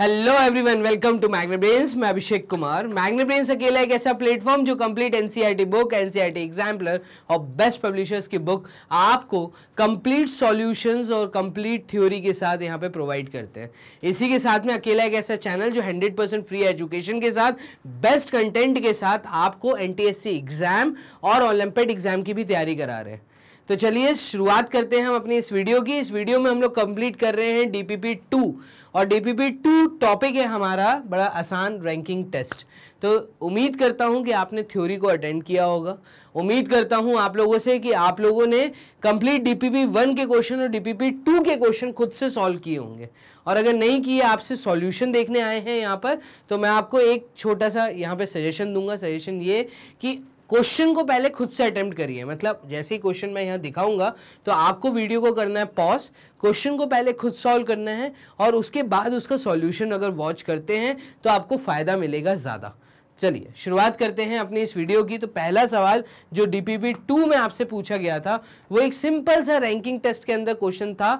Hello everyone welcome to Magnet Brains मैं Abhishek Kumar. Magnet Brains अकेला एक ऐसा प्लेटफॉर्म जो complete NCERT book NCERT exemplar और बेस्ट पब्लिशर्स की बुक आपको कंप्लीट सॉल्यूशंस और कंप्लीट थ्योरी के साथ यहाँ पे प्रोवाइड करते हैं। इसी के साथ में अकेला एक ऐसा चैनल जो 100% परसेंट फ्री एजुकेशन के साथ बेस्ट कंटेंट के साथ आपको एन एग्ज़ाम और ओलंपिक एग्ज़ाम की भी तैयारी करा रहे हैं। तो चलिए, शुरुआत करते हैं हम अपनी इस वीडियो की। इस वीडियो में हम लोग कंप्लीट कर रहे हैं डीपीपी टू और डीपीपी टू टॉपिक है हमारा, बड़ा आसान रैंकिंग टेस्ट तो उम्मीद करता हूँ कि आपने थ्योरी को अटेंड किया होगा। उम्मीद करता हूँ आप लोगों से कि आप लोगों ने कंप्लीट डीपीपी वन के क्वेश्चन और डीपीपी टू के क्वेश्चन खुद से सॉल्व किए होंगे। और अगर नहीं किए, आपसे सॉल्यूशन देखने आए हैं यहाँ पर तो मैं आपको एक छोटा सा यहाँ पे सजेशन दूँगा। सजेशन ये कि क्वेश्चन को पहले खुद से अटेम्प्ट करिए। मतलब जैसे ही क्वेश्चन मैं यहाँ दिखाऊँगा तो आपको वीडियो को करना है पॉज, क्वेश्चन को पहले खुद सॉल्व करना है और उसके बाद उसका सॉल्यूशन अगर वॉच करते हैं तो आपको फ़ायदा मिलेगा ज़्यादा। चलिए, शुरुआत करते हैं अपनी इस वीडियो की। तो पहला सवाल जो डीपीपी टू में आपसे पूछा गया था, वो एक सिंपल सा रैंकिंग टेस्ट के अंदर क्वेश्चन था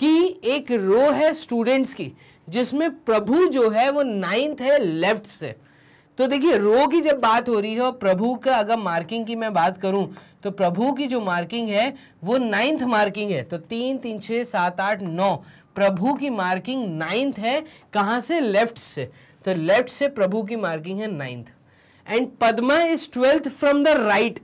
कि एक रो है स्टूडेंट्स की, जिसमें प्रभु जो है वो नाइन्थ है लेफ़्ट से। तो देखिए, रो की जब बात हो रही है और प्रभु का अगर मार्किंग की मैं बात करूँ तो प्रभु की जो मार्किंग है, वो नाइन्थ मार्किंग है। तो तीन तीन छः सात, आठ, नौ। प्रभु की मार्किंग नाइन्थ है, कहाँ से? लेफ़्ट से। तो लेफ़्ट से प्रभु की मार्किंग है ninth. And Padma is twelfth from the right.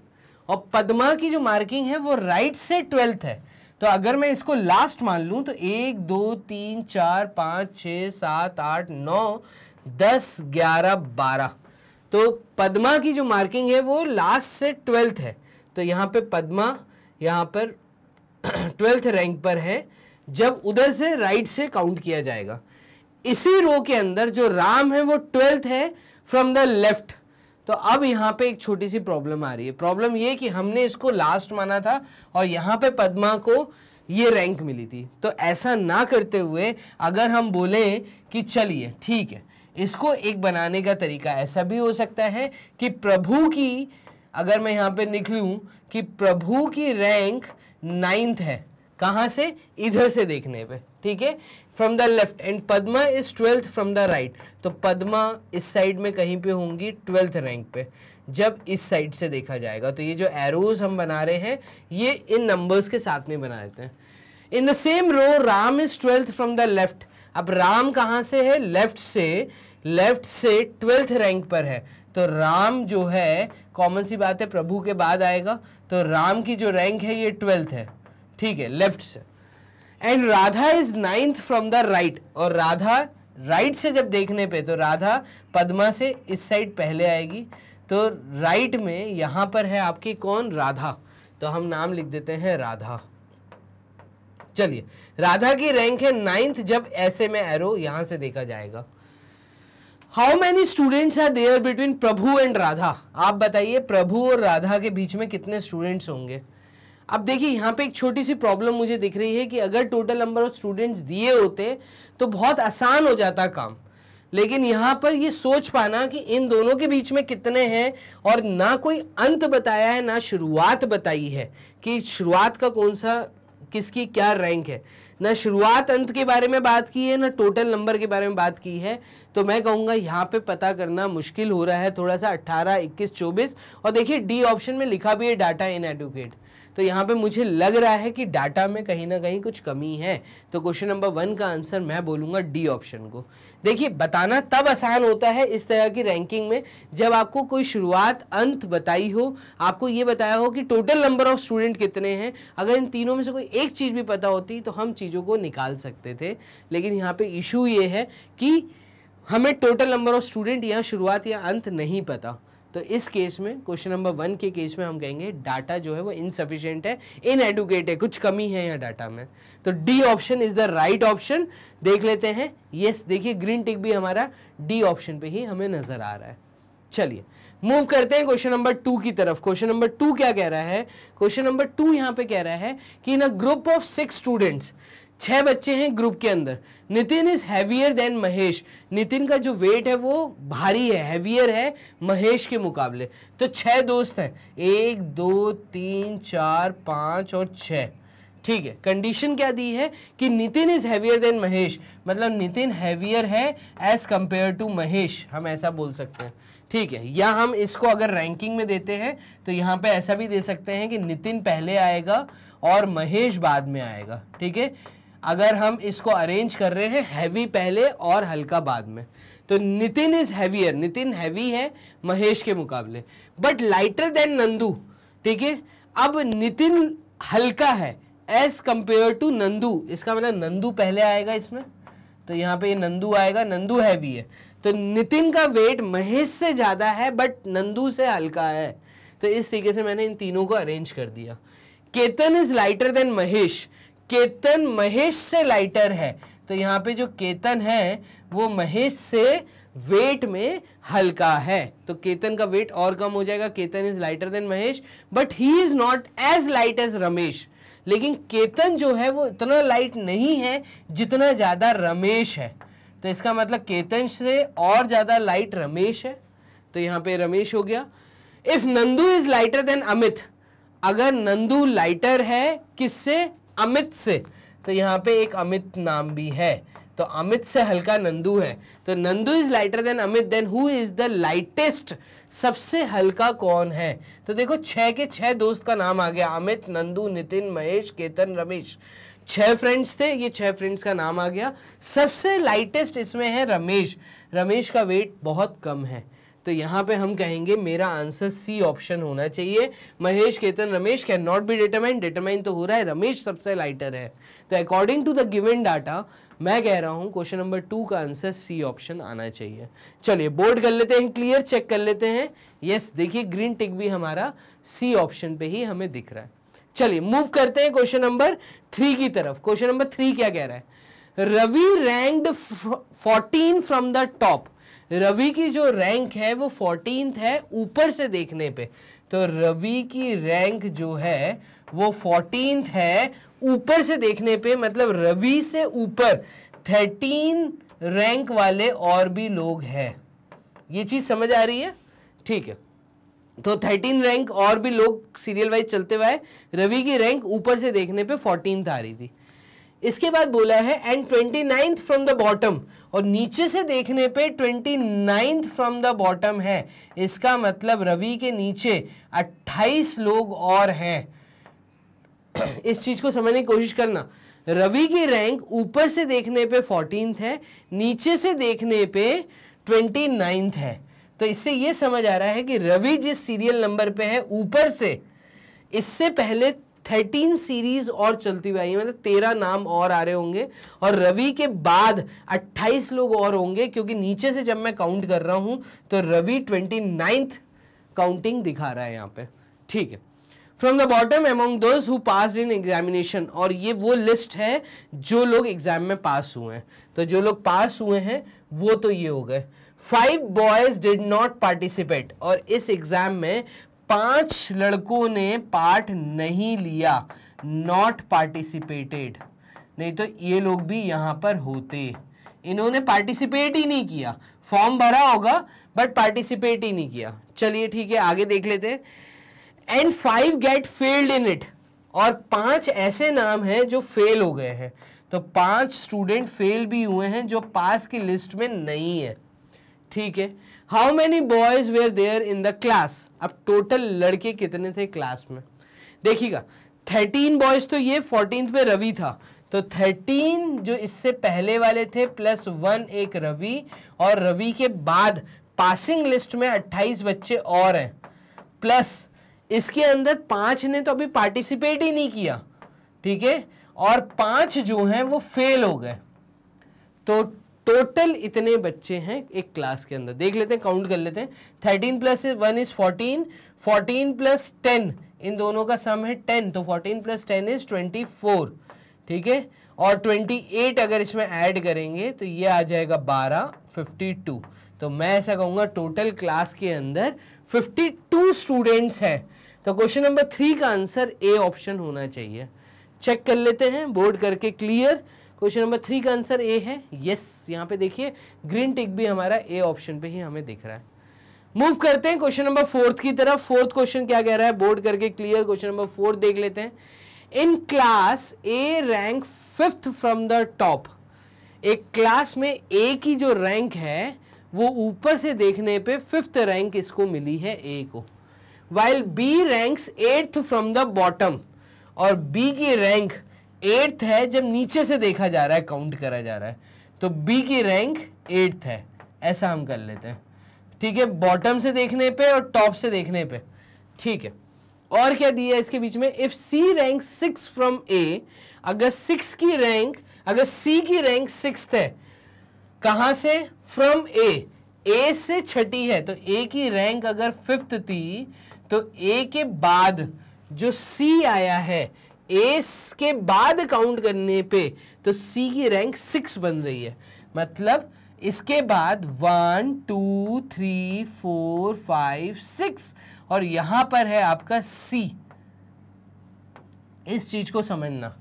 और पद्मा की जो मार्किंग है, वो राइट से ट्वेल्थ है। तो अगर मैं इसको लास्ट मान लूँ तो एक, दो, तीन, चार, पाँच छ सात, आठ, नौ, दस, ग्यारह, बारह। तो पद्मा की जो मार्किंग है वो लास्ट से ट्वेल्थ है। तो यहाँ पे पद्मा, यहाँ पर ट्वेल्थ रैंक पर है, जब उधर से राइट से काउंट किया जाएगा। इसी रो के अंदर जो राम है वो ट्वेल्थ है फ्रॉम द लेफ़्ट तो अब यहाँ पे एक छोटी सी प्रॉब्लम आ रही है। प्रॉब्लम ये कि हमने इसको लास्ट माना था और यहाँ पे पद्मा को ये रैंक मिली थी। तो ऐसा ना करते हुए अगर हम बोले कि चलिए, ठीक है। इसको एक बनाने का तरीका ऐसा भी हो सकता है कि प्रभु की, अगर मैं यहाँ पे निकलूँ, कि प्रभु की रैंक नाइन्थ है। कहाँ से? इधर से देखने पे, ठीक है? From the left and Padma is twelfth from the right तो पद्मा इस साइड में कहीं पे होंगी ट्वेल्थ रैंक पे। जब इस साइड से देखा जाएगा तो ये जो एरोज हम बना रहे हैं, ये इन नंबर्स के साथ में बना देते हैं। In the same row Ram is twelfth from the left अब राम कहाँ से है? लेफ़्ट से। लेफ़्ट से ट्वेल्थ रैंक पर है। तो राम जो है कॉमन सी बात है, प्रभु के बाद आएगा। तो राम की जो रैंक है, ये ट्वेल्थ है। ठीक है लेफ़्ट से। And Radha is ninth from the right और राधा राइट से जब देखने पे तो राधा पद्मा से इस साइड पहले आएगी। तो राइट में यहाँ पर है आपकी कौन? राधा। तो हम नाम लिख देते हैं राधा। चलिए, राधा की रैंक है नाइन्थ जब ऐसे में एरो यहाँ से देखा जाएगा। How many students are there between Prabhu and Radha आप बताइए प्रभु और राधा के बीच में कितने स्टूडेंट्स होंगे? अब देखिए, यहाँ पे एक छोटी सी प्रॉब्लम मुझे दिख रही है कि अगर टोटल नंबर ऑफ़ स्टूडेंट्स दिए होते तो बहुत आसान हो जाता काम। लेकिन यहाँ पर ये सोच पाना कि इन दोनों के बीच में कितने हैं और ना कोई अंत बताया है, ना शुरुआत बताई है कि शुरुआत का कौन सा किसकी क्या रैंक है? ना शुरुआत अंत के बारे में बात की है ना टोटल नंबर के बारे में बात की है। तो मैं कहूँगा यहाँ पे पता करना मुश्किल हो रहा है थोड़ा सा 18, 21, 24 और देखिए डी ऑप्शन में लिखा भी है डाटा इन एडुकेट तो यहाँ पे मुझे लग रहा है कि डाटा में कहीं ना कहीं कुछ कमी है। तो क्वेश्चन नंबर वन का आंसर मैं बोलूँगा डी ऑप्शन को। देखिए, बताना तब आसान होता है इस तरह की रैंकिंग में जब आपको कोई शुरुआत, अंत बताई हो। आपको ये बताया हो कि टोटल नंबर ऑफ़ स्टूडेंट कितने हैं। अगर इन तीनों में से कोई एक चीज़ भी पता होती तो हम चीज़ों को निकाल सकते थे। लेकिन यहाँ पे इशू ये है कि हमें टोटल नंबर ऑफ़ स्टूडेंट या शुरुआत या अंत नहीं पता। तो इस केस में, क्वेश्चन नंबर वन के केस में हम कहेंगे, डाटा जो है वो इनसफिशियंट है इन एडुकेट है, कुछ कमी है यहाँ डाटा में। तो D option is the right option देख लेते हैं। यस देखिए ग्रीन टिक भी हमारा डी ऑप्शन पे ही हमें नज़र आ रहा है। चलिए मूव करते हैं क्वेश्चन नंबर टू की तरफ़। क्वेश्चन नंबर टू क्या कह रहा है? क्वेश्चन नंबर टू यहाँ पे कह रहा है कि in a group of six students छह बच्चे हैं ग्रुप के अंदर। Nitin is heavier than Mahesh. Nitin का जो वेट है वो भारी है हैवियर है महेश के मुकाबले। तो छह दोस्त हैं। एक, दो, तीन, चार, पाँच और छ ठीक है कंडीशन क्या दी है कि Nitin is heavier than Mahesh. मतलब नितिन हैवियर है एज कंपेयर टू महेश, हम ऐसा बोल सकते हैं। ठीक है, या हम इसको अगर रैंकिंग में देते हैं तो यहाँ पे ऐसा भी दे सकते हैं कि नितिन पहले आएगा और महेश बाद में आएगा। ठीक है अगर हम इसको अरेंज कर रहे हैं हैवी पहले और हल्का बाद में। तो Nitin is heavier Nitin heavy है महेश के मुकाबले। बट लाइटर देन नंदू, ठीक है? अब नितिन हल्का है एज कंपेयर टू नंदू। इसका मतलब नंदू पहले आएगा इसमें। तो यहाँ पे ये नंदू आएगा, नंदू हैवी है। तो नितिन का वेट महेश से ज़्यादा है बट नंदू से हल्का है। तो इस तरीके से मैंने इन तीनों को अरेंज कर दिया। Ketan is lighter than Mahesh. Ketan Mahesh से लाइटर है। तो यहाँ पे जो केतन है, वो महेश से वेट में हल्का है। तो केतन का वेट और कम हो जाएगा। Ketan is lighter than Mahesh but he is not as light as Ramesh. लेकिन केतन जो है, वो इतना लाइट नहीं है जितना ज़्यादा रमेश है। तो इसका मतलब केतन से और ज़्यादा लाइट रमेश है। तो यहाँ पे रमेश हो गया। If Nandu is lighter than Amit, अगर नंदू लाइटर है, किससे? अमित से। तो यहाँ पे एक अमित नाम भी है। तो अमित से हल्का नंदू है। तो Nandu is lighter than Amit, then who is the lightest? सबसे हल्का कौन है? तो देखो, छह के छह दोस्त का नाम आ गया। अमित, नंदू, नितिन, महेश, केतन, रमेश। छह फ्रेंड्स थे, ये छह फ्रेंड्स का नाम आ गया। सबसे लाइटेस्ट इसमें है रमेश। रमेश का वेट बहुत कम है। तो यहाँ पे हम कहेंगे मेरा आंसर सी ऑप्शन होना चाहिए। Mahesh, Ketan, Ramesh can not be determine determine तो हो रहा है। रमेश सबसे लाइटर है। तो according to the given data मैं कह रहा हूँ क्वेश्चन नंबर टू का आंसर सी ऑप्शन आना चाहिए। चलिए बोर्ड कर लेते हैं क्लियर चेक कर लेते हैं। यस देखिए ग्रीन टिक भी हमारा सी ऑप्शन पे ही हमें दिख रहा है। चलिए मूव करते हैं क्वेश्चन नंबर थ्री की तरफ़। क्वेश्चन नंबर थ्री क्या कह रहा है? Ravi ranked fourteen from the top Ravi की जो रैंक है वो फोर्टीन है, ऊपर से देखने पे। तो रवि की रैंक जो है, वो फोर्टीन है, ऊपर से देखने पे मतलब रवि से ऊपर थर्टीन रैंक वाले और भी लोग हैं। ये चीज़ समझ आ रही है? ठीक है। तो थर्टीन रैंक और भी लोग सीरियल वाइज चलते हुए रवि की रैंक ऊपर से देखने पे फोर्टीन आ रही थी। इसके बाद बोला है and twenty ninth from the bottom और नीचे से देखने पे twenty ninth from the bottom है। इसका मतलब रवि के नीचे 28 लोग और हैं। इस चीज़ को समझने की कोशिश करना। रवि की रैंक ऊपर से देखने पे फोर्टीन है, नीचे से देखने पे ट्वेंटी नाइन्थ है। तो इससे यह समझ आ रहा है कि रवि जिस सीरियल नंबर पे है, ऊपर से, इससे पहले थर्टीन सीरीज़ और चलती हुई आई है। मतलब तेरह नाम और आ रहे होंगे और रवि के बाद अट्ठाईस लोग और होंगे, क्योंकि नीचे से जब मैं काउंट कर रहा हूँ तो रवि ट्वेंटी नाइन्थ काउंटिंग दिखा रहा है यहाँ पे। ठीक है। From the bottom among those who pass in examination और ये वो लिस्ट है जो लोग एग्ज़ाम में पास हुए हैं। तो जो लोग पास हुए हैं, वो तो ये हो गए। Five boys did not participate और इस एग्ज़ाम में पाँच लड़कों ने पार्ट नहीं लिया नॉट पार्टिसिपेटेड नहीं तो ये लोग भी यहाँ पर होते। इन्होंने पार्टिसिपेट ही नहीं किया। फॉर्म भरा होगा बट पार्टिसिपेट ही नहीं किया। चलिए ठीक है, आगे देख लेते हैं। And five get failed in it और पाँच ऐसे नाम हैं जो फेल हो गए हैं। तो पाँच स्टूडेंट फेल भी हुए हैं जो पास की लिस्ट में नहीं है। ठीक है? How many boys were there in the class अब टोटल लड़के कितने थे क्लास में? देखिएगा थर्टीन बॉयज़ तो ये फोर्टीन पे रवि था। तो थर्टीन जो इससे पहले वाले थे प्लस वन एक रवि, और रवि के बाद पासिंग लिस्ट में अट्ठाईस बच्चे और हैं। प्लस इसके अंदर पाँच ने तो अभी पार्टिसिपेट ही नहीं किया। ठीक है? और पाँच जो हैं, वो फेल हो गए। तो टोटल इतने बच्चे हैं एक क्लास के अंदर। देख लेते हैं काउंट कर लेते हैं। Thirteen plus one is fourteen fourteen plus ten इन दोनों का सम है टेन तो fourteen plus ten is twenty four ठीक है? और ट्वेंटी एट अगर इसमें ऐड करेंगे तो ये आ जाएगा बारह फिफ्टी टू तो मैं ऐसा कहूँगा टोटल क्लास के अंदर फिफ्टी टू स्टूडेंट्स हैं। तो क्वेश्चन नंबर थ्री का आंसर ए ऑप्शन होना चाहिए। चेक कर लेते हैं बोर्ड करके क्लियर क्वेश्चन नंबर थ्री का आंसर ए है। यस यहाँ पे देखिए ग्रीन टिक भी हमारा ए ऑप्शन पे ही हमें दिख रहा है। मूव करते हैं क्वेश्चन नंबर फोर्थ की तरफ़। फोर्थ क्वेश्चन क्या कह रहा है? बोर्ड करके क्लियर क्वेश्चन नंबर फोर्थ देख लेते हैं। In class A rank fifth from the top एक क्लास में ए की जो रैंक है, वो ऊपर से देखने पे फिफ्थ रैंक इसको मिली है ए को। While B ranks eighth from the bottom और बी की रैंक एट्थ है जब नीचे से देखा जा रहा है काउंट करा जा रहा है। तो बी की रैंक एट्थ है। ऐसा हम कर लेते हैं। ठीक है बॉटम से देखने पे और टॉप से देखने पे। ठीक है। और क्या दिया इसके बीच में? If C rank six from A अगर सिक्स की रैंक अगर सी की रैंक सिक्स है, कहाँ से? फ्रॉम ए ए से छठी है। तो ए की रैंक अगर फिफ्थ थी तो ए के बाद जो सी आया है ए के बाद काउंट करने पे तो सी की रैंक सिक्स बन रही है। मतलब इसके बाद one, two, three, four, five, six, और यहाँ पर है आपका सी। इस चीज़ को समझना।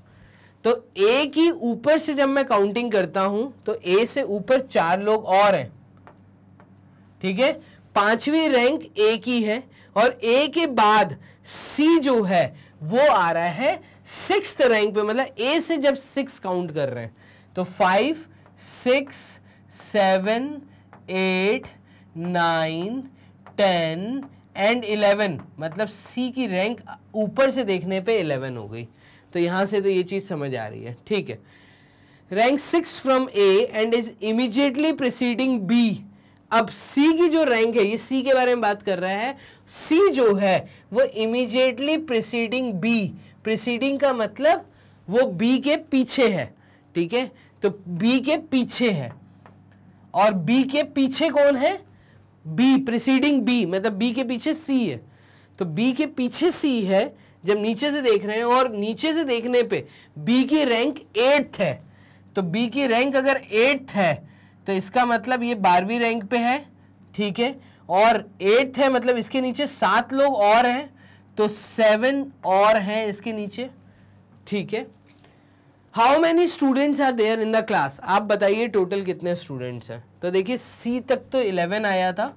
तो ए की ऊपर से जब मैं काउंटिंग करता हूँ तो ए से ऊपर चार लोग और हैं। ठीक है? पांचवी रैंक ए की है, और ए के बाद सी जो है, वो आ रहा है सिक्स रैंक पे मतलब ए से जब सिक्स काउंट कर रहे हैं तो five six seven eight nine ten and eleven मतलब सी की रैंक ऊपर से देखने पे इलेवन हो गई। तो यहाँ से तो ये चीज़ समझ आ रही है, ठीक है। Rank six from A and is immediately preceding B अब सी की जो रैंक है, ये सी के बारे में बात कर रहा है सी जो है, वो इमीजिएटली प्रिसीडिंग बी प्रिसीडिंग का मतलब वो बी के पीछे है, ठीक है? तो बी के पीछे है। और बी के पीछे कौन है? बी प्रिसीडिंग बी मतलब बी के पीछे सी है। तो बी के पीछे सी है, जब नीचे से देख रहे हैं, और नीचे से देखने पे बी की रैंक एट्थ है। तो बी की रैंक अगर एट्थ है तो इसका मतलब ये बारहवीं रैंक पे है, ठीक है? और एट्थ है मतलब इसके नीचे सात लोग और हैं तो सेवन और हैं इसके नीचे। ठीक है। How many students are there in the class आप बताइए टोटल कितने स्टूडेंट्स हैं। तो देखिए सी तक तो इलेवन आया था।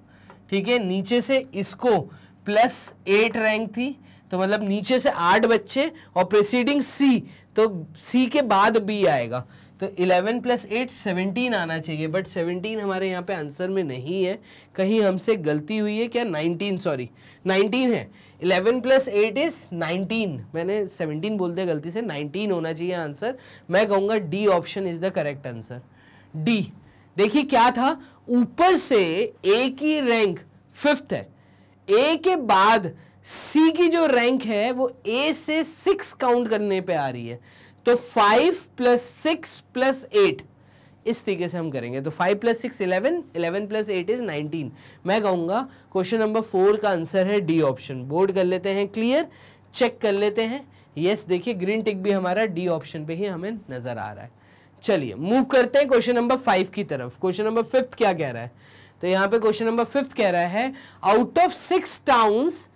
ठीक है, नीचे से इसको प्लस एट रैंक थी। तो मतलब नीचे से आठ बच्चे और प्रेसिडिंग सी तो सी के बाद बी आएगा। तो 11 प्लस एट सेवनटीन आना चाहिए। बट 17 हमारे यहाँ पे आंसर में नहीं है। कहीं हमसे गलती हुई है क्या? 19 सॉरी 19 है। 11 प्लस एट इज़ 19 मैंने 17 बोल दिया गलती से 19 होना चाहिए आंसर। मैं कहूँगा D option is the correct answer D देखिए क्या था? ऊपर से ए की रैंक फिफ्थ है। ए के बाद सी की जो रैंक है, वो ए से सिक्स काउंट करने पे आ रही है। तो five plus six plus eight इस तरीके से हम करेंगे। तो five plus six eleven eleven plus eight is nineteen मैं कहूँगा क्वेश्चन नंबर फोर का आंसर है डी ऑप्शन बोर्ड कर लेते हैं क्लियर चेक कर लेते हैं. यस yes, देखिए ग्रीन टिक भी हमारा डी ऑप्शन पे ही हमें नज़र आ रहा है। चलिए मूव करते हैं क्वेश्चन नंबर फाइव की तरफ़। क्वेश्चन नंबर फिफ्थ क्या कह रहा है? तो यहाँ पे क्वेश्चन नंबर फिफ्थ कह रहा है out of six towns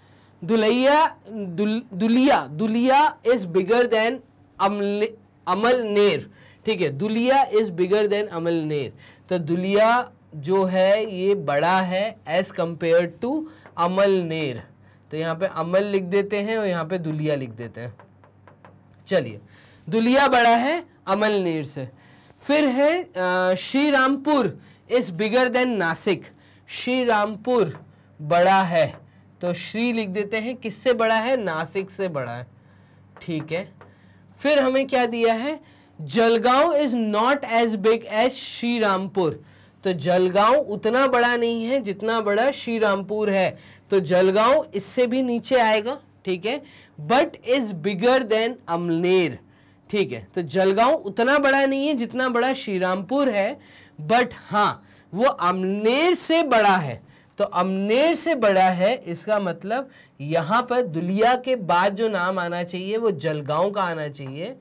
Dhulia दुल, Dhulia Dhulia is bigger then अमल नेर ठीक है, दुलिया इज़ बिगर देन अमल नेर तो दुलिया जो है, ये बड़ा है as compare to Amalner तो यहाँ पे अमल लिख देते हैं और यहाँ पे दुलिया लिख देते हैं। चलिए, दुलिया बड़ा है अमल नेर से। फिर है Shri Rampur is bigger than Nashik. Shri Rampur बड़ा है। तो श्री लिख देते हैं, किससे बड़ा है? नासिक से बड़ा है। ठीक है। फिर हमें क्या दिया है? Jalgaon is not as big as Shri Rampur तो जलगांव उतना बड़ा नहीं है जितना बड़ा श्री रामपुर है। तो जलगांव इससे भी नीचे आएगा, ठीक है? But is bigger than Amalner ठीक है? तो जलगांव उतना बड़ा नहीं है जितना बड़ा श्रीरामपुर है। बट हाँ वो अमनेर से बड़ा है। तो अमनेर से बड़ा है, इसका मतलब यहाँ पर दुलिया के बाद जो नाम आना चाहिए, वो जलगांव का आना चाहिए।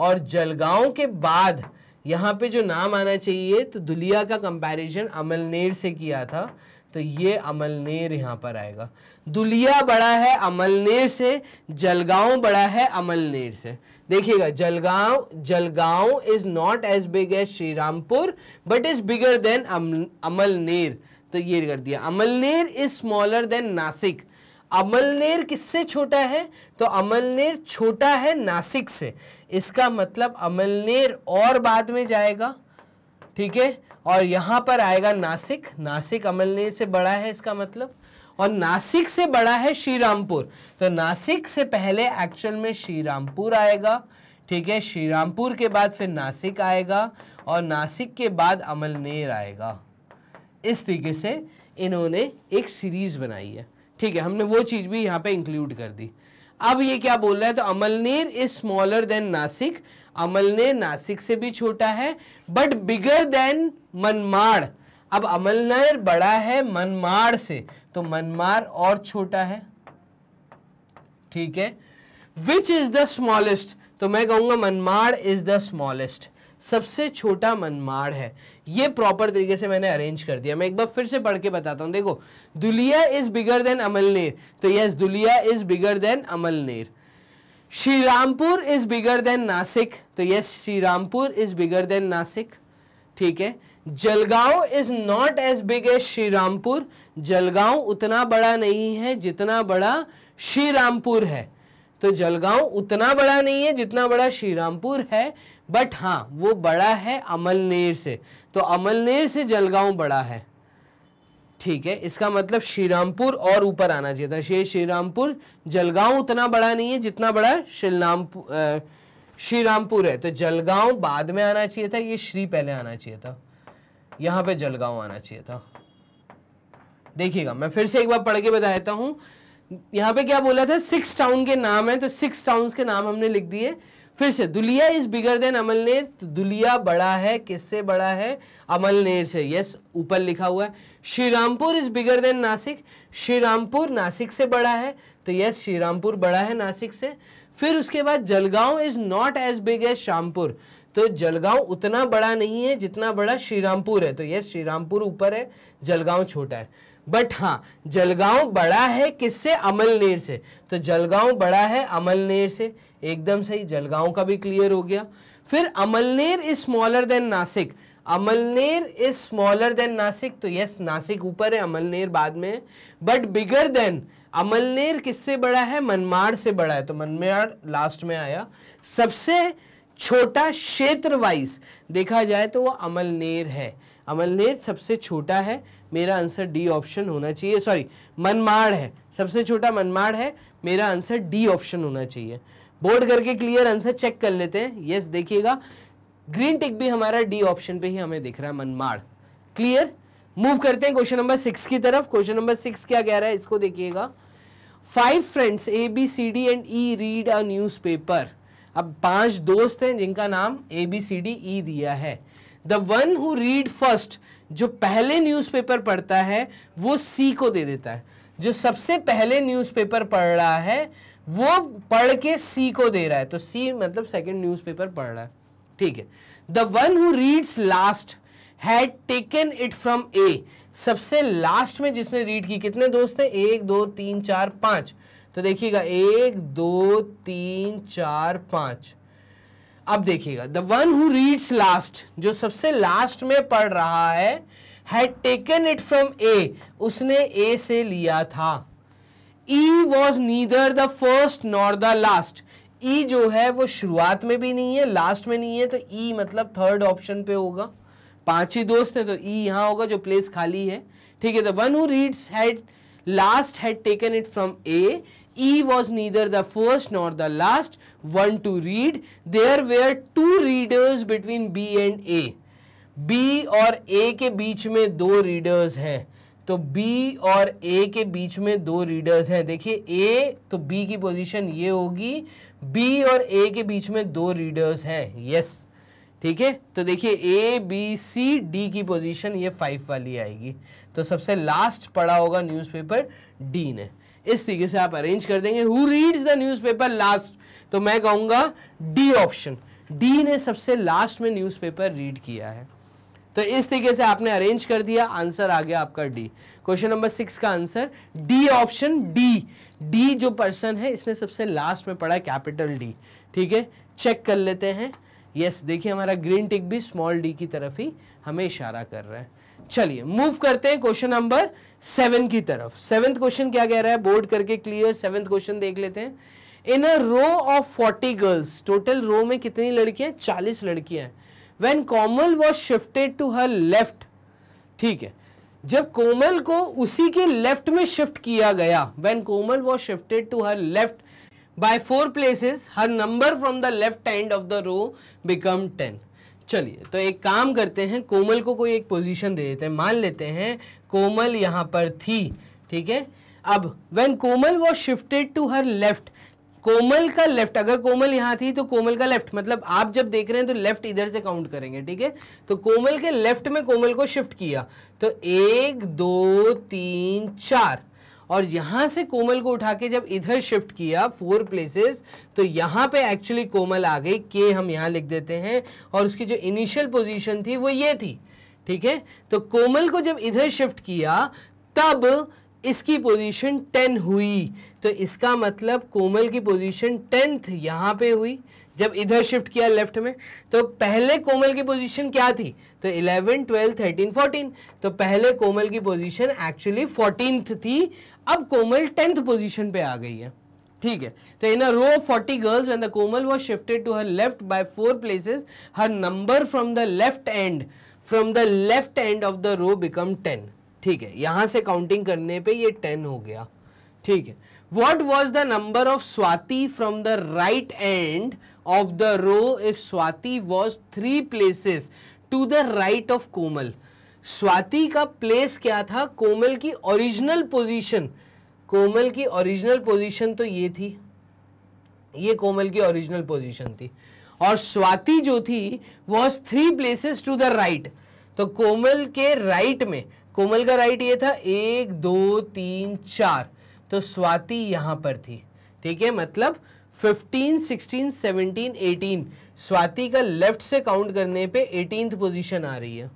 और जलगांव के बाद यहाँ पे जो नाम आना चाहिए तो दुलिया का कंपैरिजन अमलनेर से किया था तो ये अमलनेर यहाँ पर आएगा। दुलिया बड़ा है अमलनेर से, जलगांव बड़ा है अमलनेर से। देखिएगा, Jalgaon Jalgaon is not as big as Shrirampur but is bigger than Amalner. तो ये कर दिया। Amalner is smaller than Nashik. Amalner किससे छोटा है? तो अमलनेर छोटा है नासिक से। इसका मतलब अमलनेर और बाद में जाएगा। ठीक है? और यहाँ पर आएगा नासिक। नासिक अमलनेर से बड़ा है इसका मतलब। और नासिक से बड़ा है श्रीरामपुर। तो नासिक से पहले एक्चुअल में श्रीरामपुर आएगा। ठीक है? श्रीरामपुर के बाद फिर नासिक आएगा और नासिक के बाद अमलनेर आएगा। इस तरीके से इन्होंने एक सीरीज़ बनाई है। ठीक है, हमने वो चीज़ भी यहाँ पे इंक्लूड कर दी। अब ये क्या बोल रहा है? तो Amalner is smaller than Nashik. Amalner Nashik से भी छोटा है बट बिगर देन मनमाड़। अब अमलनेर बड़ा है मनमाड़ से तो मनमाड़ और छोटा है। ठीक है? विच इज़ द स्मॉलेस्ट तो मैं कहूँगा मनमाड़ इज़ द स्मॉलेस्ट सबसे छोटा मनमाड़ है। ये प्रॉपर तरीके से मैंने अरेंज कर दिया। मैं एक बार फिर से पढ़ के बताता हूँ। देखो, Dhulia is bigger than Amalner तो yes Dhulia is bigger than Amalner Shrirampur is bigger than Nashik. तो yes Shrirampur is bigger than Nashik. ठीक है? Jalgaon is not as big as Shrirampur. Jalgaon उतना बड़ा नहीं है जितना बड़ा श्रीरामपुर है। तो जलगांव उतना बड़ा नहीं है जितना बड़ा श्रीरामपुर है। बट हाँ वो बड़ा है अमलनेर से। तो अमलनेर से जलगांव बड़ा है। ठीक है, इसका मतलब श्रीरामपुर और ऊपर आना चाहिए था। श्री श्रीरामपुर, जलगांव उतना बड़ा नहीं है जितना बड़ा श्रीरामपुर श्रीरामपुर है। तो जलगांव बाद में आना चाहिए था, ये श्री पहले आना चाहिए था। यहाँ पे जलगांव आना चाहिए था। देखिएगा, मैं फिर से एक बार पढ़ के बता देता हूँ। यहाँ पे क्या बोला था? सिक्स टाउन के नाम है तो सिक्स टाउन के नाम हमने लिख दिए। फिर से, Dhulia is bigger than Amalner तो दुलिया बड़ा है, किससे बड़ा है? अमलनेर से यस ऊपर लिखा हुआ है। Shrirampur is bigger than Nashik, Shrirampur Nashik से बड़ा है तो यस श्रीरामपुर बड़ा है नासिक से। फिर उसके बाद Jalgaon is not as big as Shyampur तो जलगांव उतना बड़ा नहीं है जितना बड़ा श्रीरामपुर है तो यस श्रीरामपुर ऊपर है, जलगांव छोटा है। बट हाँ जलगांव बड़ा है किससे? अमलनेर से तो जलगांव बड़ा है अमलनेर से। एकदम सही, जलगांव का भी क्लियर हो गया। फिर Amalner is smaller than Nashik. Amalner is smaller than Nashik तो यस नासिक ऊपर है, अमलनेर बाद में बट बिगर देन अमलनेर किससे बड़ा है? मनमाड़ से बड़ा है। तो मनमाड़ लास्ट में आया। सबसे छोटा क्षेत्र वाइज देखा जाए तो वो अमलनेर है। अमलनेर सबसे छोटा है, मेरा आंसर डी ऑप्शन होना चाहिए। सॉरी मनमाड़ है। सबसे छोटा मनमाड़ है, मेरा आंसर डी ऑप्शन होना चाहिए। बोर्ड करके क्लियर आंसर चेक कर लेते हैं। यस देखिएगा। ग्रीन टिक भी हमारा डी ऑप्शन पे ही हमें दिख रहा है, मनमाड़। क्लियर मूव करते हैं क्वेश्चन नंबर सिक्स की तरफ़। क्वेश्चन नंबर सिक्स क्या कह रहा है, इसको देखिएगा। Five friends A B C D and E read a newspaper अब पाँच दोस्त हैं जिनका नाम ए बी सी डी ई दिया है। The one who read first जो पहले न्यूज़पेपर पढ़ता है, वो सी को दे देता है। जो सबसे पहले न्यूज़पेपर पढ़ रहा है वो पढ़ के सी को दे रहा है। तो सी मतलब सेकंड न्यूज़पेपर पढ़ रहा है। ठीक है। The one who reads last had taken it from A सबसे लास्ट में जिसने रीड की, कितने दोस्त हैं? एक, दो, तीन, चार, पाँच। तो देखिएगा, एक, दो, तीन, चार, पाँच। अब देखिएगा the one who reads last जो सबसे लास्ट में पढ़ रहा है had taken it from A उसने ए से लिया था। E was neither the first nor the last E जो है, वो शुरुआत में भी नहीं है लास्ट में नहीं है तो ई e मतलब थर्ड ऑप्शन पे होगा पाँच ही दोस्त हैं तो ई e यहाँ होगा जो प्लेस खाली है ठीक है the one who reads had last had taken it from A E was neither the first nor the last one to read. There were two readers between B and A. B और A के बीच में दो readers हैं तो B और A के बीच में दो रीडर्स हैं। देखिए, A तो B की पोजीशन ये होगी, B और A के बीच में दो रीडर्स हैं। यस ठीक है? तो देखिए ए बी सी डी की पोजीशन ये फाइव वाली आएगी। तो सबसे लास्ट पढ़ा होगा न्यूज़पेपर डी ने। इस तरीके से आप अरेंज कर देंगे। Who reads the newspaper last तो मैं कहूँगा डी ऑप्शन डी ने सबसे लास्ट में न्यूज़पेपर रीड किया है। तो इस तरीके से आपने अरेंज कर दिया आंसर आ गया आपका डी क्वेश्चन नंबर सिक्स का answer D option D D जो पर्सन है, इसने सबसे लास्ट में पढ़ा कैपिटल डी ठीक है? चेक कर लेते हैं. यस देखिए हमारा ग्रीन टिक भी स्मॉल डी की तरफ़ ही हमें इशारा कर रहा है। चलिए मूव करते हैं क्वेश्चन नंबर सेवन की तरफ़। सेवेंथ क्वेश्चन क्या कह रहा है? बोर्ड करके क्लियर सेवेंथ क्वेश्चन देख लेते हैं। In a row of forty girls total row में कितनी लड़कियाँ? चालीस लड़कियाँ हैं। When Komal was shifted to her left ठीक है, जब कोमल को उसी के लेफ़्ट में शिफ्ट किया गया when Komal was shifted to her left by four places her number from the left end of the row become ten चलिए तो एक काम करते हैं कोमल को कोई एक पोजीशन दे देते हैं, मान लेते हैं कोमल यहाँ पर थी, ठीक है? अब when Komal was shifted to her left Komal का लेफ़्ट अगर कोमल यहाँ थी तो कोमल का लेफ़्ट मतलब आप जब देख रहे हैं तो लेफ़्ट इधर से काउंट करेंगे, ठीक है? तो कोमल के लेफ़्ट में कोमल को शिफ्ट किया तो एक, दो, तीन, चार, और यहाँ से कोमल को उठा के जब इधर शिफ्ट किया फोर प्लेसेस तो यहाँ पे एक्चुअली कोमल आ गई के हम यहाँ लिख देते हैं, और उसकी जो इनिशियल पोजीशन थी वो ये थी, ठीक है? तो कोमल को जब इधर शिफ्ट किया, तब इसकी पोजीशन टेन हुई। तो इसका मतलब कोमल की पोजीशन टेंथ यहाँ पे हुई जब इधर शिफ्ट किया लेफ़्ट में। तो पहले कोमल की पोजीशन क्या थी? तो 11, 12, 13, 14 तो पहले कोमल की पोजीशन एक्चुअली फोर्टीन थी। अब कोमल टेंथ पोजीशन पे आ गई है। ठीक है? तो in a row forty girls when the Komal was shifted to her left by four places her number from the left end from the left end of the row become ten ठीक है, यहाँ से counting करने पे ये ten हो गया। ठीक है what was the number of Swati from the right end of the row if Swati was three places to the right of Komal? Swati का प्लेस क्या था? कोमल की ओरिजिनल पोजीशन कोमल की ओरिजिनल पोजीशन तो ये थी। ये कोमल की ओरिजिनल पोजीशन थी। और स्वाति जो थी was three places to the right तो कोमल के राइट में कोमल का राइट ये था एक दो तीन चार। तो स्वाति यहाँ पर थी। ठीक है मतलब 15, 16, 17, 18 स्वाति का लेफ़्ट से काउंट करने पे एटीन पोजीशन आ रही है।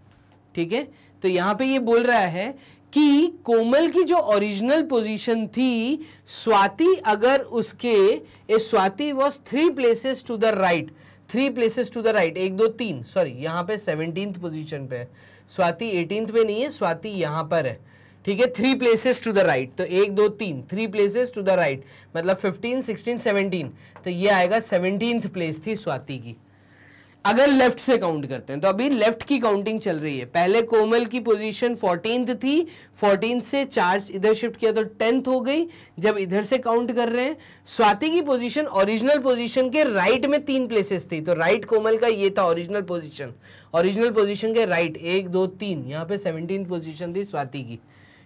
ठीक है तो यहाँ पे ये बोल रहा है कि कोमल की जो ओरिजिनल पोजीशन थी स्वाति अगर उसके Swati was three places to the right three places to the right एक, दो, तीन सॉरी यहाँ पे सेवनटीन पोजीशन पे है। स्वाति एटीन पे नहीं है, स्वाति यहाँ पर है। ठीक है three places to the right तो एक, दो, तीन three places to the right मतलब फिफ्टीन सिक्सटीन सेवनटीन तो ये आएगा सेवनटीन प्लेस थी स्वाति की। अगर लेफ़्ट से काउंट करते हैं तो अभी लेफ़्ट की काउंटिंग चल रही है। पहले कोमल की पोजीशन फोर्टीन थी फोर्टीन से चार इधर शिफ्ट किया तो टेंथ हो गई, जब इधर से काउंट कर रहे हैं। स्वाति की पोजीशन ओरिजिनल पोजीशन के राइट में तीन प्लेसेस थी तो राइट कोमल का ये था ओरिजिनल पोजीशन ओरिजिनल पोजीशन के राइट एक, दो, तीन, यहाँ पे सेवनटीन पोजिशन थी स्वाति की।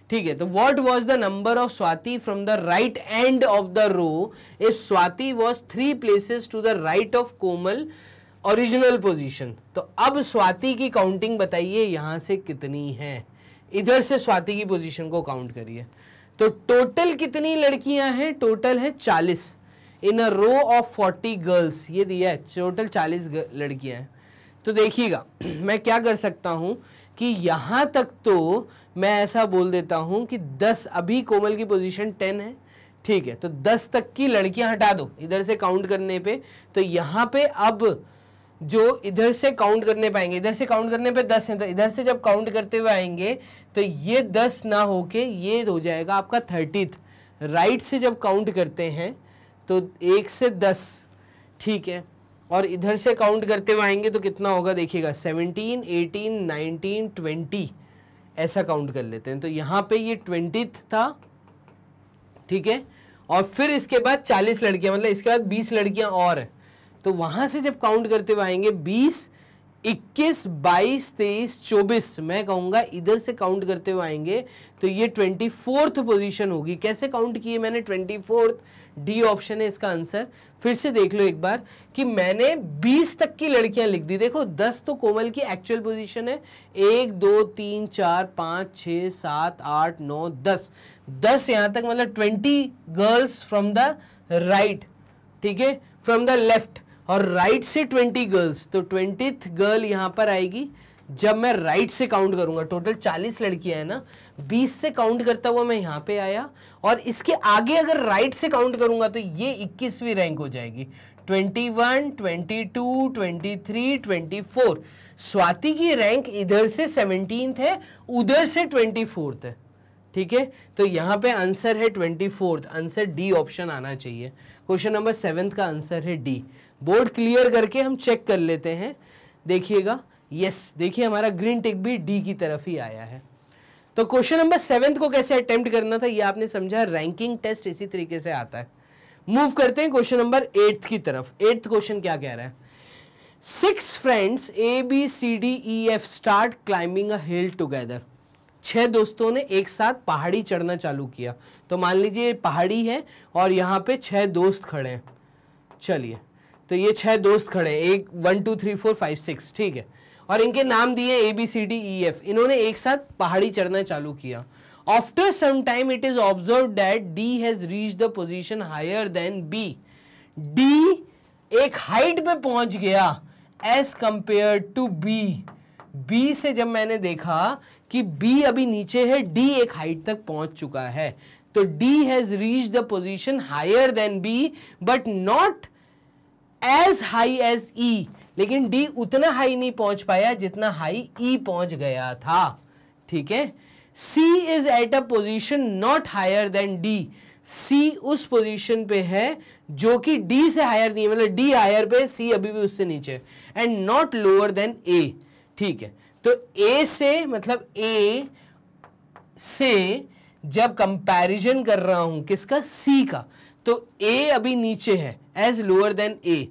ठीक है तो what was the number of Swati from the right end of the row if Swati was three places to the right of Komal original position. तो अब स्वाति की काउंटिंग बताइए, यहाँ से कितनी है? इधर से स्वाति की पोजीशन को काउंट करिए। तो टोटल कितनी लड़कियाँ हैं? टोटल है चालीस। In a row of forty girls, ये दिया है, टोटल चालीस लड़कियाँ हैं। तो देखिएगा, मैं क्या कर सकता हूँ कि यहाँ तक तो मैं ऐसा बोल देता हूँ कि 10 अभी कोमल की पोजीशन टेन है, ठीक है? तो 10 तक की लड़कियाँ हटा दो, इधर से काउंट करने पे। तो यहाँ पे अब जो इधर से काउंट करने पाएँगे, इधर से काउंट करने पे दस है तो इधर से जब काउंट करते हुए आएँगे तो ये दस ना होके ये हो जाएगा आपका थर्टीथ राइट से जब काउंट करते हैं तो एक से दस, ठीक है? और इधर से काउंट करते हुए आएँगे तो कितना होगा देखिएगा सेवनटीन एटीन नाइनटीन ट्वेंटी ऐसा काउंट कर लेते हैं। तो यहाँ पे ये ट्वेंटीथ था, ठीक है? और फिर इसके बाद चालीस लड़कियाँ मतलब इसके बाद बीस लड़कियाँ और हैं। तो वहाँ से जब काउंट करते हुए आएँगे, बीस, इक्कीस, बाईस, तेईस, चौबीस, मैं कहूँगा इधर से काउंट करते हुए आएँगे तो ये ट्वेंटी फोर्थ पोजिशन होगी। कैसे काउंट किए मैंने? ट्वेंटी फोर्थ डी ऑप्शन है इसका आंसर फिर से देख लो एक बार कि मैंने 20 तक की लड़कियाँ लिख दी। देखो 10 तो कोमल की एक्चुअल पोजीशन है। एक, दो, तीन, चार, पाँच छ सात, आठ, नौ, दस। दस यहाँ तक मतलब 20 गर्ल्स फ्रॉम द राइट ठीक है? फ्रॉम द लेफ़्ट और राइट से ट्वेंटी गर्ल्स तो ट्वेंटी गर्ल यहाँ पर आएगी। जब मैं राइट से काउंट करूँगा टोटल चालीस लड़कियाँ हैं ना बीस से काउंट करता हुआ मैं यहाँ पे आया और इसके आगे अगर राइट से काउंट करूँगा तो ये इक्कीसवीं रैंक हो जाएगी। 21, 22, 23, 24 स्वाति की रैंक इधर से सेवनटीन है उधर से ट्वेंटी फोर्थ है। ठीक है? तो यहाँ पे आंसर है twenty fourth answer D option आना चाहिए। क्वेश्चन नंबर सेवेंथ का आंसर है डी बोर्ड क्लियर करके हम चेक कर लेते हैं। देखिएगा। यस देखिए हमारा ग्रीन टिक भी डी की तरफ़ ही आया है। तो क्वेश्चन नंबर सेवेंथ को कैसे अटेम्प्ट करना था, ये आपने समझा, रैंकिंग टेस्ट इसी तरीके से आता है। मूव करते हैं क्वेश्चन नंबर एट्थ की तरफ़। एट्थ क्वेश्चन क्या कह रहा है? Six friends A B C D E F start climbing a hill together छह दोस्तों ने एक साथ पहाड़ी चढ़ना चालू किया। तो मान लीजिए पहाड़ी है और यहाँ पे छह दोस्त खड़े हैं। चलिए। तो ये छह दोस्त खड़े हैं। एक one two three four five six ठीक है? और इनके नाम दिए A B C D E F इन्होंने एक साथ पहाड़ी चढ़ना चालू किया। After some time it is observe that D has reach the position higher than B D एक हाइट पे पहुँच गया as compare to B B से जब मैंने देखा कि बी अभी नीचे है डी एक हाइट तक पहुँच चुका है। तो D has reach the position higher than B but not as high as E लेकिन डी उतना हाई नहीं पहुँच पाया जितना हाई ई e पहुँच गया था। ठीक है? C is at a position not higher than D C उस पोजीशन पे है जो कि डी से हायर नहीं है। मतलब डी हायर पे सी अभी भी उससे नीचे। And not lower than A ठीक है? तो ए से मतलब ए से जब कंपैरिजन कर रहा हूँ, किसका? सी का। तो ए अभी नीचे है as lower than A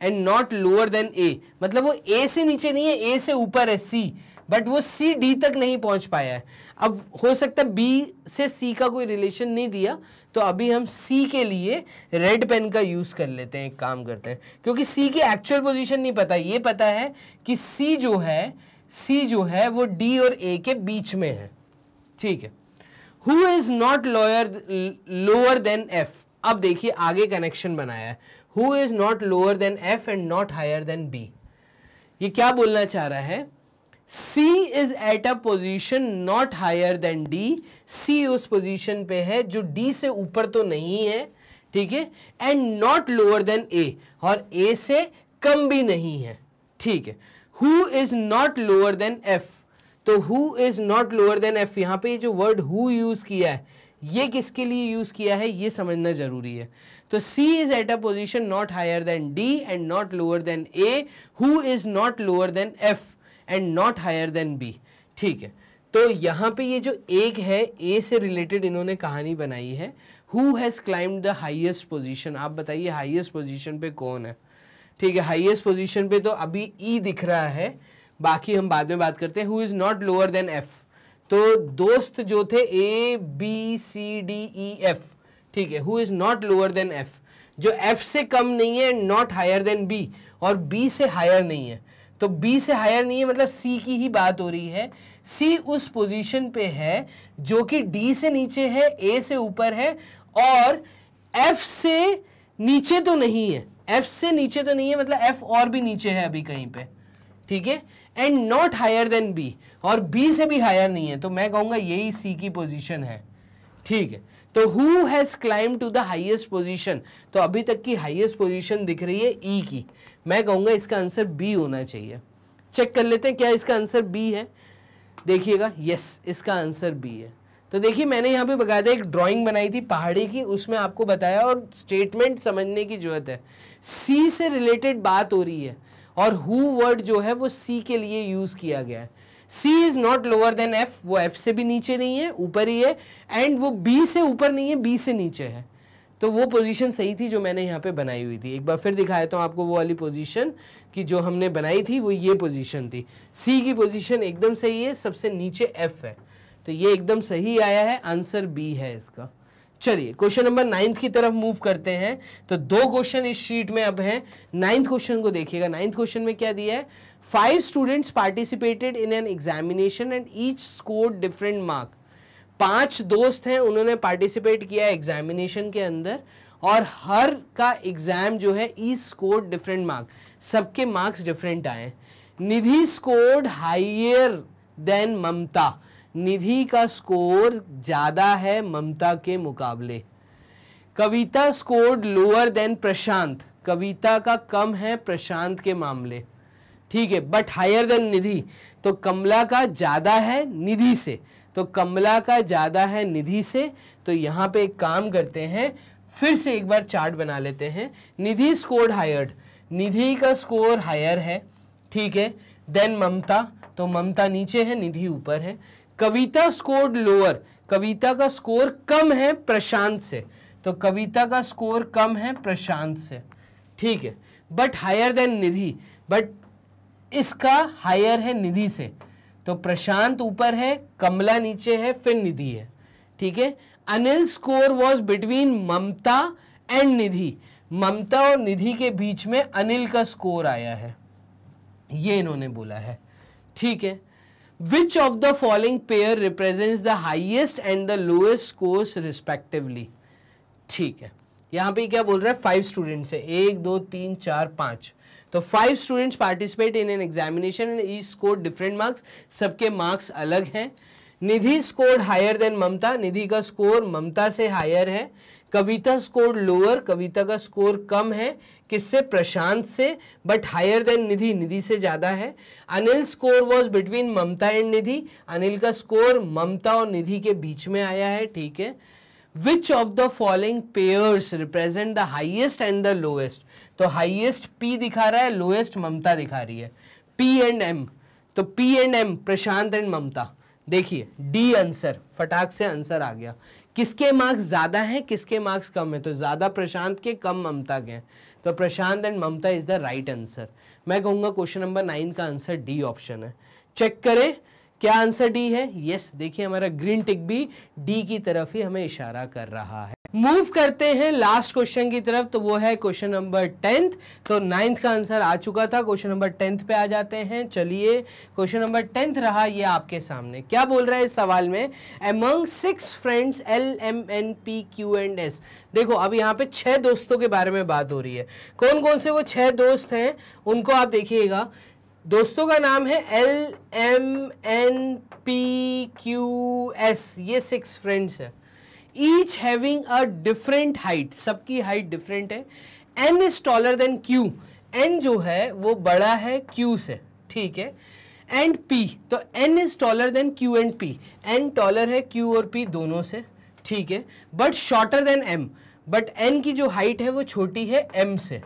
and not lower than A मतलब वो ए से नीचे नहीं है ए से ऊपर है सी बट वो सी डी तक नहीं पहुँच पाया है। अब हो सकता है बी से सी का कोई रिलेशन नहीं दिया तो अभी हम सी के लिए रेड पेन का यूज़ कर लेते हैं, एक काम करते हैं। क्योंकि सी की एक्चुअल पोजीशन नहीं पता, ये पता है कि सी जो है सी जो है, वो डी और ए के बीच में है। ठीक है। Who is not lower lower than F अब देखिए आगे कनेक्शन बनाया है। Is not lower than F and not higher than B ये क्या बोलना चाह रहा है? C is at a position not higher than D. C उस पोजिशन पे है जो D से ऊपर तो नहीं है, ठीक है? And not lower than A. और A से कम भी नहीं है, ठीक है? Who is not lower than F? तो who is not lower than F? यहाँ पे जो वर्ड हु यूज़ किया है ये किसके लिए यूज़ किया है, ये समझना ज़रूरी है। तो C is at a position not higher than D and not lower than A who is not lower than F and not higher than B ठीक है। तो यहाँ पे ये जो एक है ए से रिलेटेड इन्होंने कहानी बनाई है। Who has climbed the highest position आप बताइए हाइएस्ट पोजीशन पे कौन है? ठीक है हाइएस्ट पोजीशन पे तो अभी ई e दिख रहा है। बाकी हम बाद में बात करते हैं। Who is not lower than F तो दोस्त जो थे A B C D E F ठीक है who is not lower than F जो एफ़ से कम नहीं है नॉट हायर देन बी और बी से हायर नहीं है। तो बी से हायर नहीं है मतलब सी की ही बात हो रही है। सी उस पोजीशन पे है जो कि डी से नीचे है ए से ऊपर है, और एफ़ से नीचे तो नहीं है। एफ़ से नीचे तो नहीं है मतलब एफ़ और भी नीचे है अभी कहीं पे, ठीक है? And not higher than B और बी से भी हायर नहीं है तो मैं कहूँगा यही सी की पोजीशन है। ठीक है? तो who has climb to the highest position तो अभी तक की हाइएस्ट पोजीशन दिख रही है ई e की। मैं कहूँगा इसका आंसर बी होना चाहिए। चेक कर लेते हैं, क्या इसका आंसर बी है? देखिएगा यस इसका आंसर बी है। तो देखिए, मैंने यहाँ पे बकायदा एक ड्राइंग बनाई थी पहाड़ी की, उसमें आपको बताया और स्टेटमेंट समझने की ज़रूरत है। सी से रिलेटेड बात हो रही है। और हु वर्ड जो है वो सी के लिए यूज़ किया गया है। C is not lower than F वो एफ़ से भी नीचे नहीं है, ऊपर ही है एंड वो बी से ऊपर नहीं है बी से नीचे है। तो वो पोजीशन सही थी जो मैंने यहाँ पे बनाई हुई थी। एक बार फिर दिखाया तो आपको वो वाली पोजीशन कि जो हमने बनाई थी, वो ये पोजीशन थी। सी की पोजीशन एकदम सही है, सबसे नीचे एफ़ है। तो ये एकदम सही आया है आंसर बी है इसका। चलिए क्वेश्चन नंबर नाइन्थ की तरफ़ मूव करते हैं। तो दो क्वेश्चन इस शीट में अब हैं। नाइन्थ क्वेश्चन को देखिएगा। नाइन्थ क्वेश्चन में क्या दिया है? Five students participated in an examination and each score different mark पाँच दोस्त हैं, उन्होंने पार्टिसिपेट किया एग्जामिनेशन के अंदर और हर का एग्ज़ाम जो है ई स्कोर डिफरेंट मार्क सबके मार्क्स डिफरेंट आए Nidhi scored higher than Mamta. Nidhi का स्कोर ज़्यादा है ममता के मुकाबले। Kavita scored lower than Prashant. Kavita का कम है प्रशांत के मामले। ठीक है बट हायर देन निधि। तो कमला का ज़्यादा है निधि से। तो कमला का ज़्यादा है निधि से। तो यहाँ पे एक काम करते हैं, फिर से एक बार चार्ट बना लेते हैं। निधि स्कोर्ड हायर्ड निधि का स्कोर हायर है। ठीक है देन ममता। तो ममता नीचे है, निधि ऊपर है। कविता स्कोर्ड लोअर कविता का स्कोर कम है, प्रशांत से. तो कविता का स्कोर कम है, प्रशांत से. ठीक है? But higher than Nidhi. But इसका हायर है निधि से. तो प्रशांत ऊपर है, कमला नीचे है, फिर निधि है. ठीक है? Anil score was between Mamta and Nidhi. Mamta और निधि के बीच में अनिल का स्कोर आया है. ये इन्होंने बोला है. ठीक है? Which of the following pair represents the highest and the lowest scores respectively ठीक है। यहाँ पे क्या बोल रहा है? फाइव स्टूडेंट्स है। एक, दो, तीन, चार, पाँच। तो five students participate in an examination and each score different marks सबके मार्क्स अलग हैं। Nidhi score higher than Mamta. Nidhi का स्कोर ममता से हायर है। कविता स्कोर लोअर कविता का स्कोर कम है, किससे? प्रशांत से but higher than Nidhi Nidhi से ज़्यादा है। Anil score was between Mamta and Nidhi. Anil का स्कोर ममता और निधि के बीच में आया है, ठीक है? Which of the following pairs represent the highest and the lowest तो हाइएस्ट पी दिखा रहा है लोएस्ट ममता दिखा रही है। पी एंड एम तो P and M Prashant and Mamta. देखिए डी आंसर फटाक से आंसर आ गया। किसके मार्क्स ज़्यादा हैं, किसके मार्क्स कम हैं? तो ज़्यादा प्रशांत के, कम ममता के हैं। तो Prashant and Mamta is the right answer मैं कहूँगा क्वेश्चन नंबर नाइन का आंसर डी ऑप्शन है। चेक करें क्या आंसर डी है? यस देखिए हमारा ग्रीन टिक भी डी की तरफ़ ही हमें इशारा कर रहा है। मूव करते हैं लास्ट क्वेश्चन की तरफ़ तो वो है क्वेश्चन नंबर टेंथ तो नाइन्थ का आंसर आ चुका था क्वेश्चन नंबर टेंथ पे आ जाते हैं। चलिए क्वेश्चन नंबर टेंथ रहा ये आपके सामने। क्या बोल रहा है इस सवाल में? Among six friends L M N P Q and S देखो, अब यहाँ पे छह दोस्तों के बारे में बात हो रही है। कौन कौन से वो छह दोस्त हैं, उनको आप देखिएगा। दोस्तों का नाम है L M N P Q S ये सिक्स फ्रेंड्स है। Each having a different height सबकी हाइट डिफरेंट है। N is taller than Q N जो है, वो बड़ा है क्यू से। ठीक है? एंड पी तो N is taller than Q and P N taller है क्यू और पी दोनों से। ठीक है? But shorter than M but N की जो हाइट है, वो छोटी है एम से।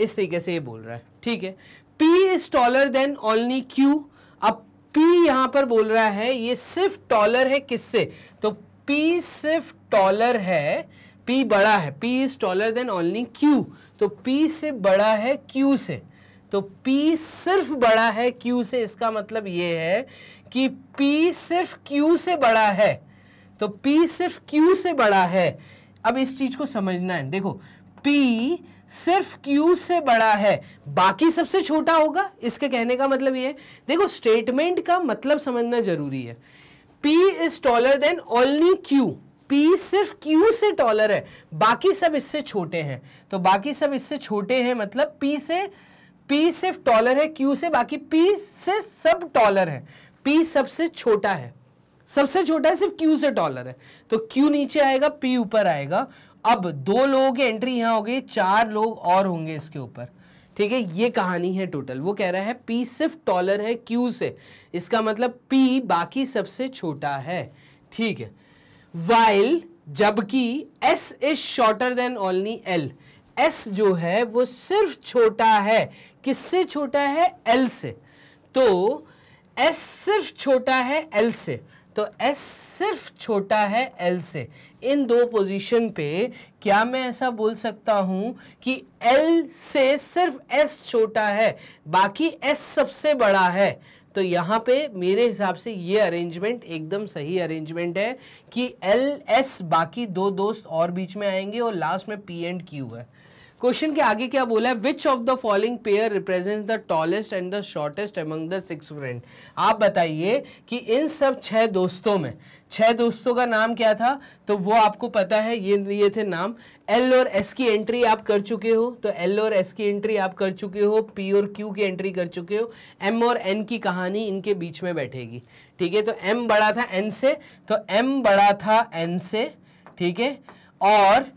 इस तरीके से ये बोल रहा है। ठीक है? P is taller than only Q अब पी यहाँ पर बोल रहा है, ये सिर्फ़ टॉलर है किससे? तो पी सिर्फ़ टॉलर है पी बड़ा है P is taller than only Q तो पी से बड़ा है क्यू से। तो P सिर्फ़ बड़ा है Q से, इसका मतलब ये है कि P सिर्फ़ Q से बड़ा है। तो P सिर्फ़ Q से बड़ा है। अब इस चीज़ को समझना है। देखो, P सिर्फ़ Q से बड़ा है। बाकी सबसे छोटा होगा। इसके कहने का मतलब ये देखो स्टेटमेंट का मतलब समझना ज़रूरी है। P is taller than only Q. P सिर्फ़ Q से टॉलर है। बाकी सब इससे छोटे हैं। तो बाकी सब इससे छोटे हैं मतलब P से, P सिर्फ़ टॉलर है, Q से, बाकी P से सब टॉलर है। P सबसे छोटा है। सबसे छोटा है, सिर्फ़ Q से टॉलर है। तो Q नीचे आएगा, P ऊपर आएगा। अब दो लोगों की एंट्री यहाँ हो गई, चार लोग और होंगे इसके ऊपर। ठीक है, ये कहानी है टोटल वो कह रहा है पी सिर्फ़ टॉलर है क्यू से। इसका मतलब पी बाकी सबसे छोटा है। ठीक है। वाइल जबकि S is shorter than only L S जो है, वो सिर्फ़ छोटा है। किससे छोटा है? एल से। तो एस सिर्फ़ छोटा है एल से। तो S सिर्फ़ छोटा है L से। इन दो पोजीशन पे क्या मैं ऐसा बोल सकता हूँ कि L से सिर्फ़ S छोटा है, बाकी S सबसे बड़ा है। तो यहाँ पे मेरे हिसाब से ये अरेंजमेंट एकदम सही अरेंजमेंट है कि एल एस बाकी दो दोस्त और बीच में आएँगे और लास्ट में पी एंड क्यू है। क्वेश्चन के आगे क्या बोला है? Which of the following pair represent the tallest and the shortest among the six friend आप बताइए कि इन सब छह दोस्तों में, छह दोस्तों का नाम क्या था? तो वो आपको पता है, ये ये थे नाम। एल और एस की एंट्री आप कर चुके हो तो एल और एस की एंट्री आप कर चुके हो पी और क्यू की एंट्री कर चुके हो एम और एन की कहानी इनके बीच में बैठेगी। ठीक है? तो एम बड़ा था एन से तो एम बड़ा था एन से, ठीक है? और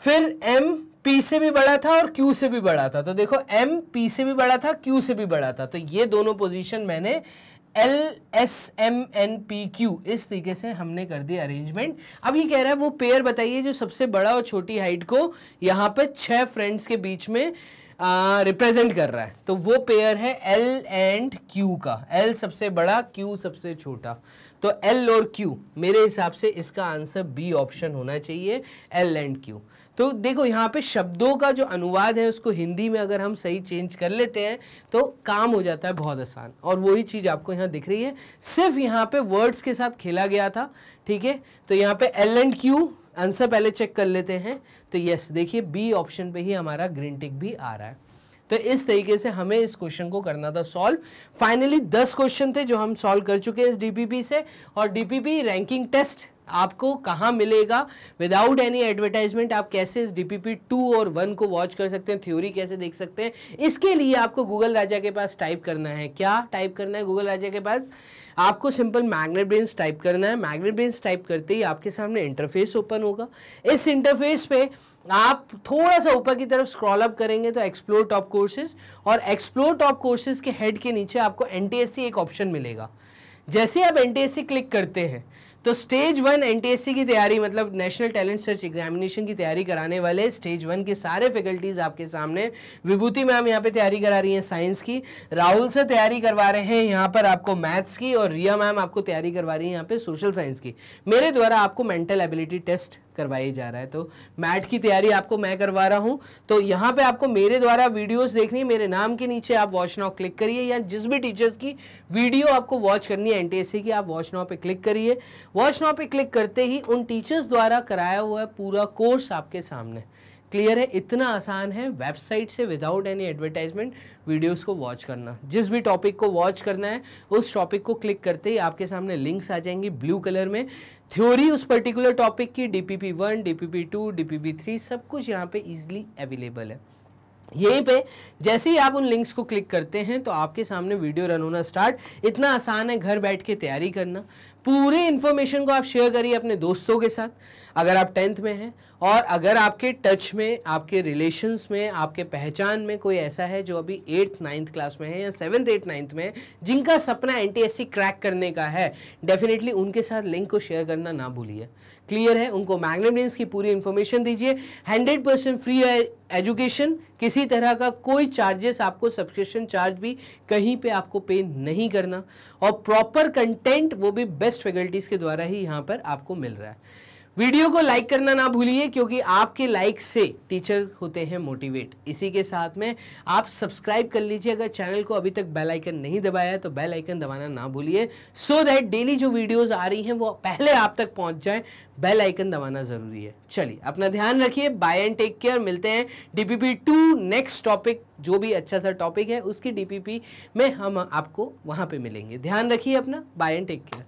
फिर एम P से भी बड़ा था और क्यू से भी बड़ा था। तो देखो एम पी से भी बड़ा था क्यू से भी बड़ा था। तो ये दोनों पोजीशन मैंने L S M N P Q इस तरीके से हमने कर दिया अरेंजमेंट अब ये कह रहा है, वो पेयर बताइए जो सबसे बड़ा और छोटी हाइट को यहाँ पे छह फ्रेंड्स के बीच में रिप्रेजेंट कर रहा है। तो वो पेयर है एल एंड क्यू का। एल सबसे बड़ा क्यू सबसे छोटा। तो एल और क्यू मेरे हिसाब से इसका आंसर बी ऑप्शन होना चाहिए एल एंड क्यू तो देखो, यहाँ पे शब्दों का जो अनुवाद है, उसको हिंदी में अगर हम सही चेंज कर लेते हैं तो काम हो जाता है बहुत आसान। और वही चीज़ आपको यहाँ दिख रही है। सिर्फ़ यहाँ पे वर्ड्स के साथ खेला गया था, ठीक है? तो यहाँ पे एल एंड क्यू आंसर पहले चेक कर लेते हैं। तो यस देखिए बी ऑप्शन पे ही हमारा ग्रीन टिक भी आ रहा है। तो इस तरीके से हमें इस क्वेश्चन को करना था सॉल्व फाइनली दस क्वेश्चन थे जो हम सॉल्व कर चुके हैं इस डीपीपी से। और डीपीपी रैंकिंग टेस्ट आपको कहाँ मिलेगा? विदाउट एनी एडवर्टाइजमेंट आप कैसे इस डीपीपी टू और वन को वॉच कर सकते हैं? थ्योरी कैसे देख सकते हैं? इसके लिए आपको गूगल राजा के पास टाइप करना है। क्या टाइप करना है गूगल राजा के पास? आपको सिंपल मैग्नेट ब्रेन्स टाइप करना है। मैग्नेट ब्रेन्स टाइप करते ही आपके सामने इंटरफेस ओपन होगा। इस इंटरफेस पे आप थोड़ा सा ऊपर की तरफ़ स्क्रॉल अप करेंगे तो एक्सप्लोर टॉप कोर्सेज और एक्सप्लोर टॉप कोर्सेज के हेड के नीचे आपको एनटीएससी एक ऑप्शन मिलेगा। जैसे आप एनटीएससी क्लिक करते हैं तो स्टेज वन एनटीएससी की तैयारी मतलब नेशनल टैलेंट सर्च एग्जामिनेशन की तैयारी कराने वाले स्टेज वन के सारे फैकल्टीज आपके सामने। विभूति मैम यहाँ पे तैयारी करा रही हैं साइंस की। राहुल से तैयारी करवा रहे हैं यहाँ पर आपको मैथ्स की और रिया मैम आपको तैयारी करवा रही है यहाँ पे सोशल साइंस की। मेरे द्वारा आपको मेंटल एबिलिटी टेस्ट करवाई जा रहा है। तो मैट की तैयारी आपको मैं करवा रहा हूँ। तो यहाँ पे आपको मेरे द्वारा वीडियोस देखनी है, मेरे नाम के नीचे आप वॉच नाउ क्लिक करिए या जिस भी टीचर्स की वीडियो आपको वॉच करनी है एनटीएससी की, आप वॉच नाउ पे क्लिक करिए। वॉच नाउ पे क्लिक करते ही उन टीचर्स द्वारा कराया हुआ पूरा कोर्स आपके सामने। क्लियर है? इतना आसान है वेबसाइट से विदाउट एनी एडवर्टाइजमेंट वीडियोस को वॉच करना। जिस भी टॉपिक को वॉच करना है, उस टॉपिक को क्लिक करते ही आपके सामने लिंक्स आ जाएँगी ब्लू कलर में। थ्योरी उस पर्टिकुलर टॉपिक की DPP one DPP two DPP three सब कुछ यहाँ पे इजिली अवेलेबल है। यहीं पे जैसे ही आप उन लिंक्स को क्लिक करते हैं तो आपके सामने वीडियो रन होना स्टार्ट इतना आसान है घर बैठ के तैयारी करना। पूरे इन्फॉर्मेशन को आप शेयर करिए अपने दोस्तों के साथ, अगर आप टेंथ में हैं, और अगर आपके टच में, आपके रिलेशंस में, आपके पहचान में कोई ऐसा है जो अभी एट्थ नाइन्थ क्लास में है या सेवन्थ एट्थ नाइन्थ में है, जिनका सपना एन क्रैक करने का है डेफिनेटली उनके साथ लिंक को शेयर करना ना भूलिए। क्लियर है? उनको मैग्नेट की पूरी इन्फॉर्मेशन दीजिए। हंड्रेड परसेंट फ्री एजुकेशन किसी तरह का कोई चार्जेस आपको सब्सक्रिप्शन चार्ज भी कहीं पे आपको पे नहीं करना। और प्रॉपर कंटेंट वो भी बेस्ट फैकल्टीज़ के द्वारा ही यहाँ पर आपको मिल रहा है। वीडियो को लाइक करना ना भूलिए, क्योंकि आपके लाइक से टीचर होते हैं मोटिवेट इसी के साथ में आप सब्सक्राइब कर लीजिए, अगर चैनल को अभी तक बेल आइकन नहीं दबाया है तो बेल आइकन दबाना ना भूलिए सो दैट डेली जो वीडियोस आ रही हैं, वो पहले आप तक पहुँच जाए। बेल आइकन दबाना ज़रूरी है। चलिए, अपना ध्यान रखिए बाय एंड टेक केयर मिलते हैं डीपीपी टू नेक्स्ट टॉपिक जो भी अच्छा सा टॉपिक है, उसकी डीपीपी में हम आपको वहाँ पर मिलेंगे। ध्यान रखिए अपना बाय एंड टेक केयर